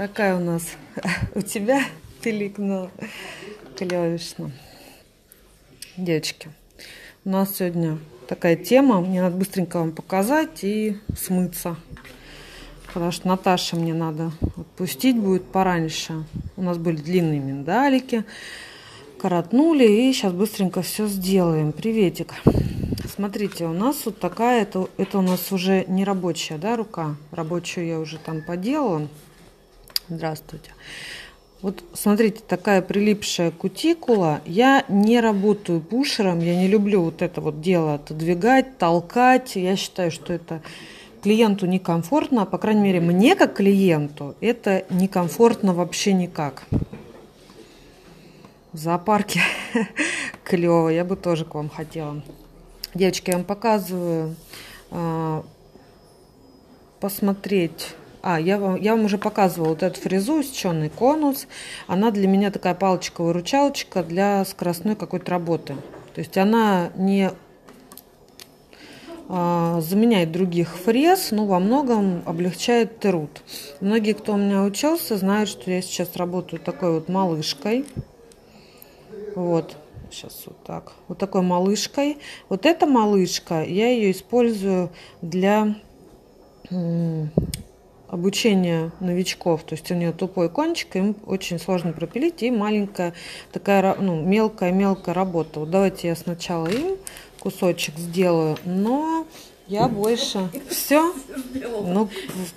Такая у нас у тебя пиликнула клевишна. Девочки, у нас сегодня такая тема. Мне надо быстренько вам показать и смыться. Потому что Наташа мне надо отпустить будет пораньше. У нас были длинные миндалики. Коротнули и сейчас быстренько все сделаем. Приветик. Смотрите, у нас вот такая, это, это у нас уже не рабочая да, рука. Рабочую я уже там поделала. Здравствуйте. Вот смотрите, такая прилипшая кутикула. Я не работаю пушером, я не люблю вот это вот дело отодвигать, толкать. Я считаю, что это клиенту некомфортно, а по крайней мере мне как клиенту это некомфортно вообще никак. В зоопарке клево, я бы тоже к вам хотела. Девочки, я вам показываю а, посмотреть а, я вам, я вам уже показывала вот эту фрезу, сеченный конус. Она для меня такая палочка-выручалочка для скоростной какой-то работы. То есть она не а, заменяет других фрез, но во многом облегчает труд. Многие, кто у меня учился, знают, что я сейчас работаю такой вот малышкой. Вот, сейчас вот так. Вот такой малышкой. Вот эта малышка, я ее использую для обучения новичков. То есть у нее тупой кончик, им очень сложно пропилить, и маленькая такая, ну, мелкая-мелкая работа. Вот давайте я сначала им кусочек сделаю, но я больше... Все? Ну,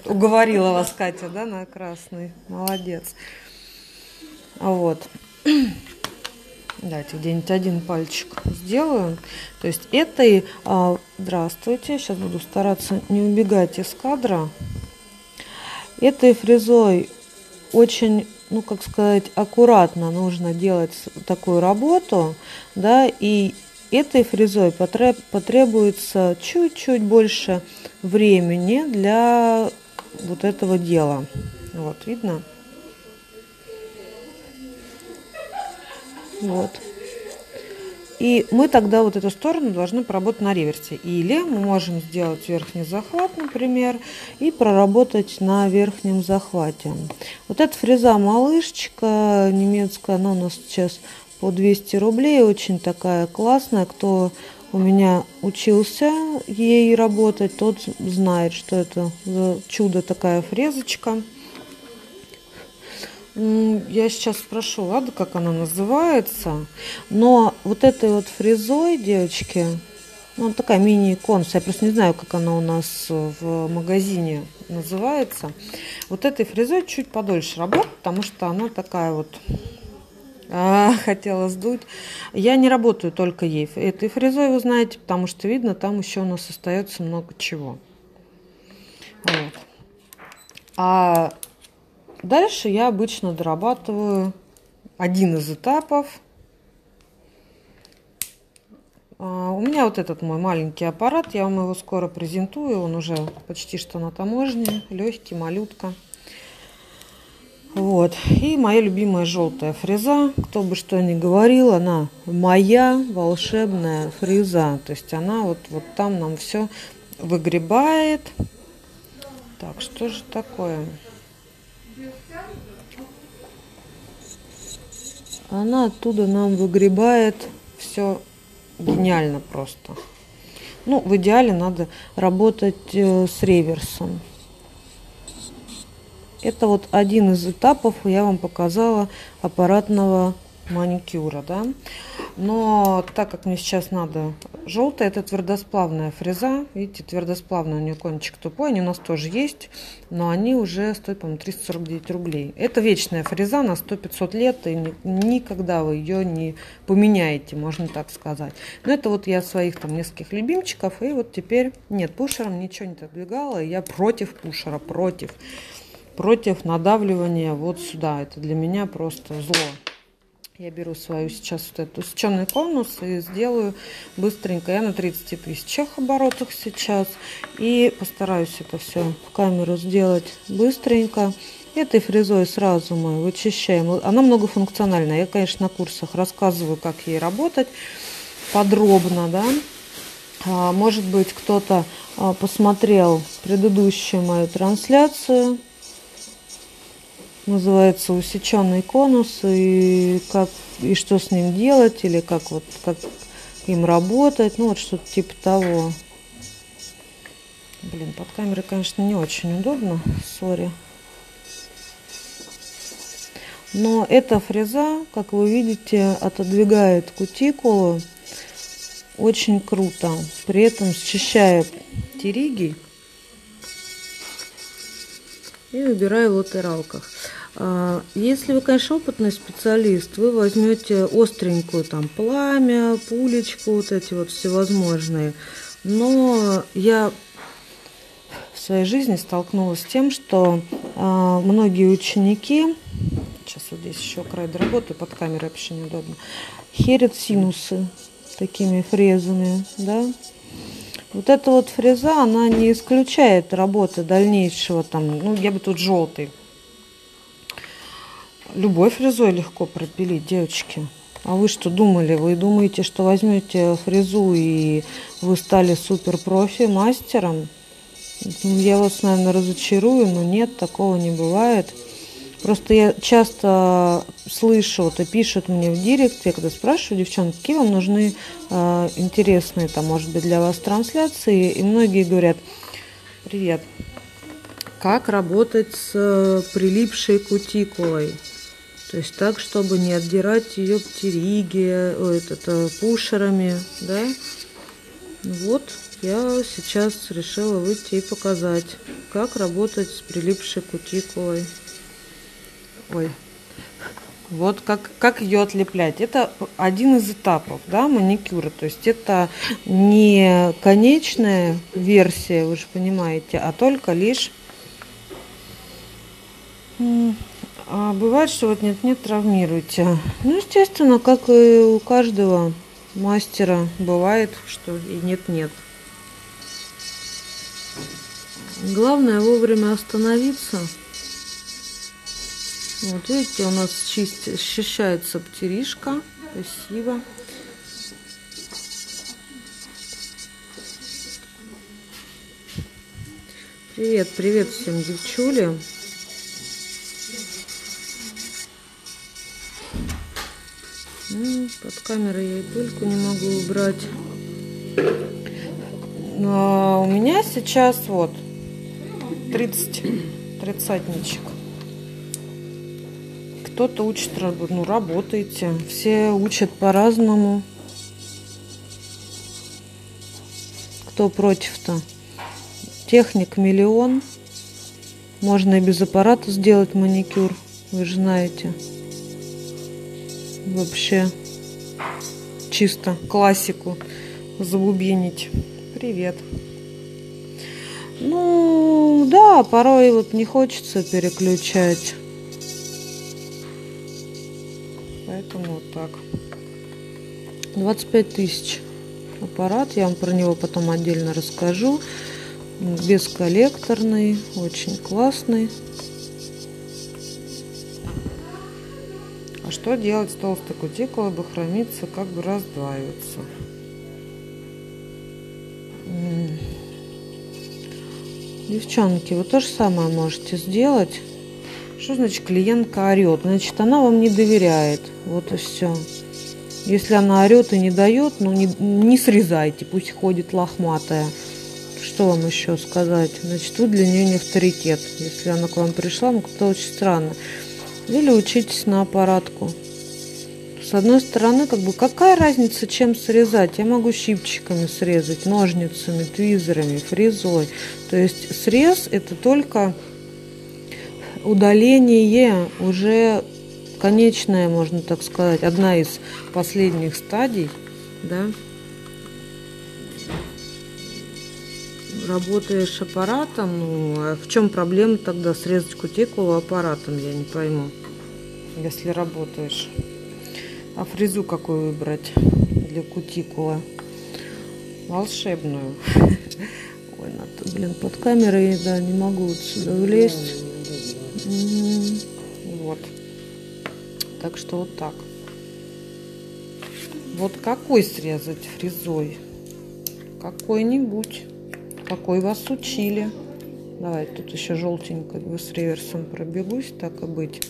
уговорила вас Катя, да, на красный. Молодец. Вот. Давайте где-нибудь один пальчик сделаю. То есть этой... А, здравствуйте. Сейчас буду стараться не убегать из кадра. Этой фрезой очень, ну, как сказать, аккуратно нужно делать такую работу, да, и этой фрезой потребуется чуть-чуть больше времени для вот этого дела. Вот, видно? Вот. И мы тогда вот эту сторону должны поработать на реверсе. Или мы можем сделать верхний захват, например, и проработать на верхнем захвате. Вот эта фреза малышечка немецкая, она у нас сейчас по 200 рублей, очень такая классная. Кто у меня учился ей работать, тот знает, что это за чудо такая фрезочка. Я сейчас спрошу, ладно, как она называется. Но вот этой вот фрезой, девочки, ну, такая мини-конус, я просто не знаю, как она у нас в магазине называется. Вот этой фрезой чуть подольше работать, потому что она такая вот а, хотела сдуть. Я не работаю только ей. Этой фрезой, вы знаете, потому что видно, там еще у нас остается много чего. Вот. А Дальше я обычно дорабатываю один из этапов. А, у меня вот этот мой маленький аппарат, я вам его скоро презентую, он уже почти что на таможне, легкий, малютка. Вот. И моя любимая желтая фреза, кто бы что ни говорил, она моя волшебная фреза. То есть она вот, вот там нам все выгребает. Так, что же такое? Она оттуда нам выгребает все гениально просто. Ну, в идеале надо работать э, с реверсом. Это вот один из этапов, я вам показала, аппаратного маникюра, да. Но так как мне сейчас надо желтая, это твердосплавная фреза. Видите, твердосплавная у нее кончик тупой. Они у нас тоже есть, но они уже стоят, по-моему, 349 рублей. Это вечная фреза на 100-500 лет, и никогда вы ее не поменяете, можно так сказать. Но это вот я своих там нескольких любимчиков, и вот теперь нет, пушером ничего не отодвигала, я против пушера, против. Против надавливания вот сюда. Это для меня просто зло. Я беру свою сейчас вот эту сеченый конус и сделаю быстренько. Я на 30 тысячах оборотах сейчас. И постараюсь это все в камеру сделать быстренько. Этой фрезой сразу мы вычищаем. Она многофункциональная. Я, конечно, на курсах рассказываю, как ей работать подробно, да. А, может быть, кто-то а, посмотрел предыдущую мою трансляцию называется усеченный конус и как и что с ним делать или как вот как им работать, ну вот что-то типа того. Блин, под камерой, конечно, не очень удобно, сори. Но эта фреза, как вы видите, отодвигает кутикулу очень круто, при этом счищая териги и выбираю в латералках. А, если вы, конечно, опытный специалист, вы возьмете остренькую там пламя, пулечку, вот эти вот всевозможные. Но я в своей жизни столкнулась с тем, что а, многие ученики, сейчас вот здесь еще край доработаю, под камерой вообще неудобно, херят синусы такими фрезами, да, вот эта вот фреза, она не исключает работы дальнейшего там, ну, я бы тут желтый. Любой фрезой легко пропилить, девочки. А вы что думали? Вы думаете, что возьмете фрезу и вы стали супер профи мастером? Я вас, наверное, разочарую, но нет, такого не бывает. Просто я часто слышу, вот и пишут мне в директе, когда спрашиваю девчонки, какие вам нужны э, интересные, там, может быть, для вас трансляции, и многие говорят, привет, как работать с э, прилипшей кутикулой? То есть так, чтобы не отдирать ее птериги, ой, это, пушерами, да? Вот я сейчас решила выйти и показать, как работать с прилипшей кутикулой. Ой. Вот как, как ее отлеплять. Это один из этапов да, маникюра. То есть это не конечная версия, вы же понимаете, а только лишь... А бывает, что вот нет-нет, травмируете. Ну, естественно, как и у каждого мастера бывает, что и нет-нет. Главное вовремя остановиться – вот видите, у нас чист, счищается птеришка. Спасибо. Привет, привет всем девчули. Ну, под камерой я и только не могу убрать. Но у меня сейчас вот 30 тридцатничек кто-то учит, ну, работаете. Все учат по-разному. Кто против-то? Техник миллион. Можно и без аппарата сделать маникюр. Вы же знаете. Вообще чисто классику забубенить. Привет. Ну, да, порой вот не хочется переключать. Поэтому вот так. 25 тысяч аппарат. Я вам про него потом отдельно расскажу. Бесколлекторный, очень классный. А что делать с толстой кутикулой, храниться, как бы раздваиваться? Девчонки, вы то же самое можете сделать. Что значит клиентка орет? Значит, она вам не доверяет. Вот и все. Если она орет и не дает, ну не, не срезайте, пусть ходит лохматая. Что вам еще сказать? Значит, вы для нее не авторитет. Если она к вам пришла, ну как-то очень странно. Или учитесь на аппаратку. С одной стороны, как бы какая разница, чем срезать? Я могу щипчиками срезать, ножницами, твизерами, фрезой. То есть срез это только удаление уже конечная, можно так сказать, одна из последних стадий, да, работаешь аппаратом, ну, а в чем проблема тогда срезать кутикулу аппаратом, я не пойму, если работаешь. А фрезу какую выбрать для кутикулы? Волшебную. Ой, надо, блин, под камерой, да, не могу отсюда влезть. Вот. Так что вот так. Вот какой срезать фрезой? Какой-нибудь. Какой вас учили. Давай, тут еще желтенько с реверсом пробегусь, так и быть.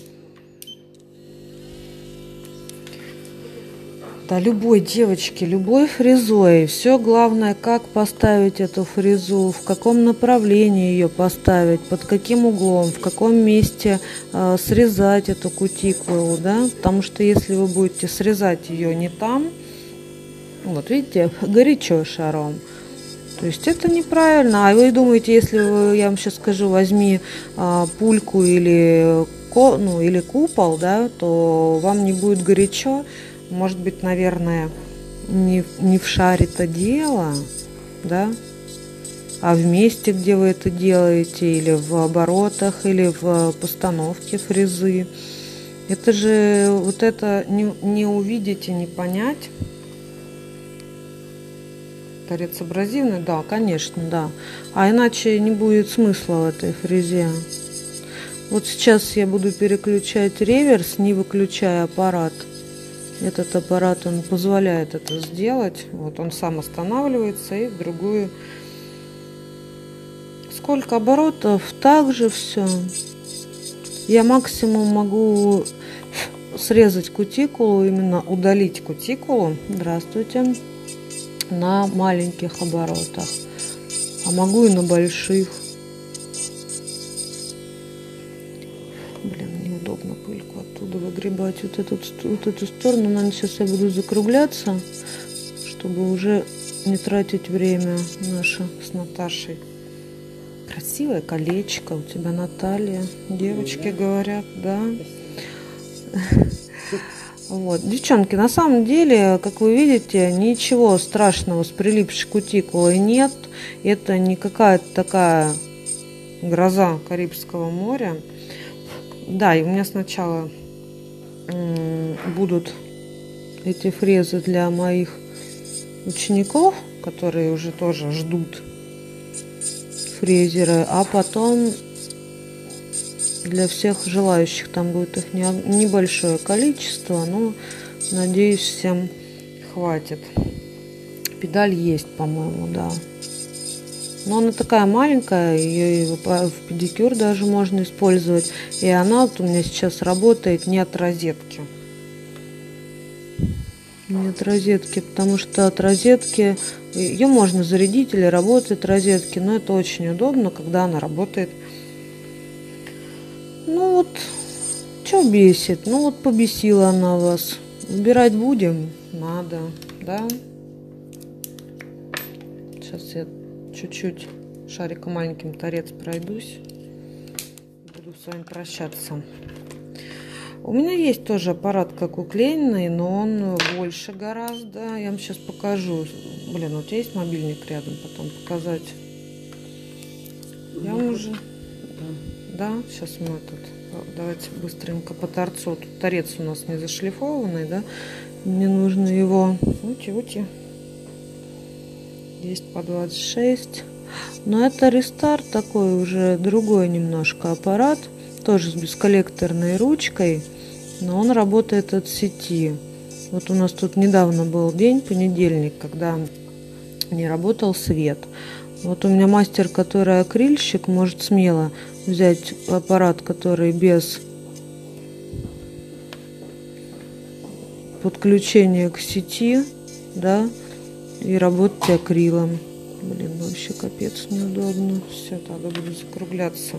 Да, любой девочки, любой фрезой. Все главное, как поставить эту фрезу, в каком направлении ее поставить, под каким углом, в каком месте э, срезать эту кутикулу, да, потому что если вы будете срезать ее не там, вот видите, горячо шаром, то есть это неправильно. А вы думаете, если вы, я вам сейчас скажу, возьми а, пульку или, ну, или купол, да, то вам не будет горячо. Может быть, наверное, не, не в шаре это дело, да, а в месте, где вы это делаете, или в оборотах, или в постановке фрезы. Это же вот это не, не увидеть и не понять. Торец абразивный, да, конечно, да. А иначе не будет смысла в этой фрезе. Вот сейчас я буду переключать реверс, не выключая аппарат. Этот аппарат, он позволяет это сделать. Вот он сам останавливается и в другую. Сколько оборотов, также все. Я максимум могу срезать кутикулу, именно удалить кутикулу. Здравствуйте. На маленьких оборотах. А могу и на больших. Выгребать вот эту, вот эту сторону. Наверное, сейчас я буду закругляться, чтобы уже не тратить время наше с Наташей. Красивое колечко у тебя, Наталья. Девочки да. говорят, да. Вот. Девчонки, на самом деле, как вы видите, ничего страшного с прилипшей кутикулой нет. Это не какая-то такая гроза Карибского моря. Да, и у меня сначала будут эти фрезы для моих учеников, которые уже тоже ждут фрезеры, а потом для всех желающих там будет их небольшое количество, но надеюсь всем хватит. Педаль есть, по-моему, да. Но она такая маленькая, ее и в педикюр даже можно использовать. И она вот у меня сейчас работает не от розетки. Не от розетки, потому что от розетки ее можно зарядить или работает розетки, но это очень удобно, когда она работает. Ну вот, что бесит? Ну вот побесила она вас. Убирать будем? Надо, да? Сейчас я чуть-чуть шариком маленьким торец пройдусь. Буду с вами прощаться. У меня есть тоже аппарат как уклеенный, но он больше гораздо. Я вам сейчас покажу. Блин, у тебя есть мобильник рядом потом показать? Я уже... Да. да, сейчас мы тут... Давайте быстренько по торцу. Тут торец у нас не зашлифованный, да? Мне нужно его... Ути-ути есть по 26 но это рестарт такой уже другой немножко аппарат тоже с бесколлекторной ручкой но он работает от сети. Вот у нас тут недавно был день понедельник когда не работал свет. Вот у меня мастер который акрильщик может смело взять аппарат который без подключения к сети да и работать акрилом. Блин, вообще капец неудобно. Все, тогда буду закругляться.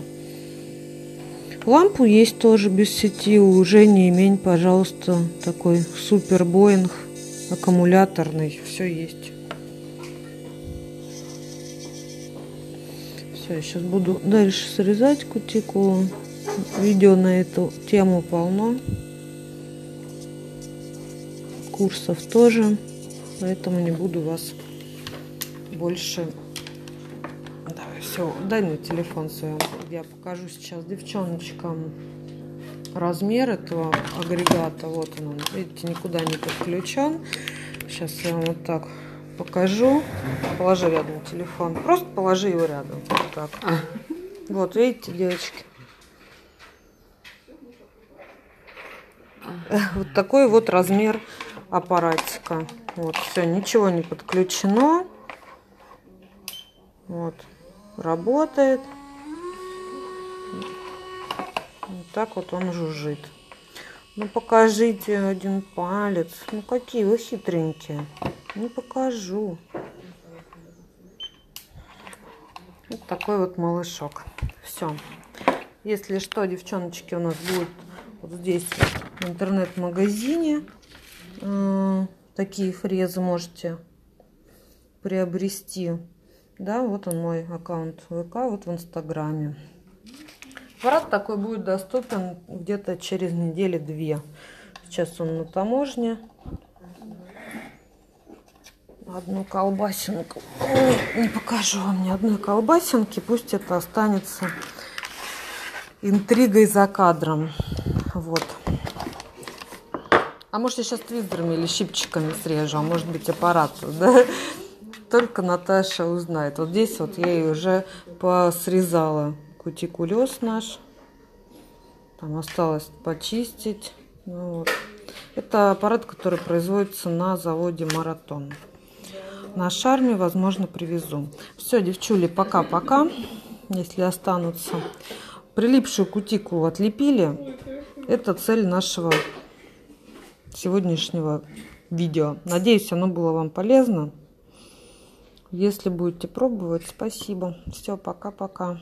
Лампу есть тоже без сети. У Жени имень, пожалуйста, такой супер Боинг аккумуляторный. Все есть. Все, я сейчас буду дальше срезать кутикулу. Видео на эту тему полно. Курсов тоже поэтому не буду вас больше... Давай, все, дай мне телефон свой. Я покажу сейчас девчоночкам размер этого агрегата. Вот он, видите, никуда не подключен. Сейчас я вам вот так покажу. Положи рядом телефон. Просто положи его рядом. Вот так. А. Вот, видите, девочки. Вот такой вот размер аппаратика. Вот, все, ничего не подключено. Вот, работает. так вот он жужжит. Ну покажите один палец. Ну какие вы хитренькие. Не покажу. Вот такой вот малышок. Все. Если что, девчоночки, у нас будет вот здесь в интернет-магазине такие фрезы можете приобрести. Да, вот он мой аккаунт ВК, вот в Инстаграме. Аппарат такой будет доступен где-то через недели две. Сейчас он на таможне. Одну колбасинку. не покажу вам ни одной колбасинки. Пусть это останется интригой за кадром. Вот. А может я сейчас твизерами или щипчиками срежу, а может быть аппарат, да? Только Наташа узнает. Вот здесь вот я ее уже посрезала кутикулез наш. Там осталось почистить. Ну, вот. Это аппарат, который производится на заводе Маратон. На шарме, возможно, привезу. Все, девчули, пока-пока, если останутся. Прилипшую кутикулу отлепили. Это цель нашего сегодняшнего видео. Надеюсь, оно было вам полезно. Если будете пробовать, спасибо. Все, пока-пока.